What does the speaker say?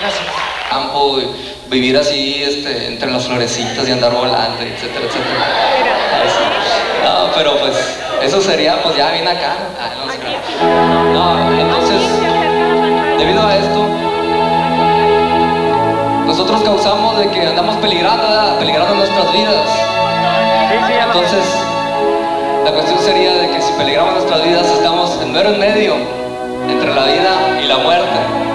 Gracias. campo, vivir así este, entre las florecitas y andar volando, etcétera, etcétera. No, pero pues eso sería pues ya bien acá. Ah, no, entonces, debido a esto, nosotros causamos de que andamos peligrando, peligrando nuestras vidas. Entonces, la cuestión sería de que si peligramos nuestras vidas, estamos en mero en medio entre la vida y la muerte.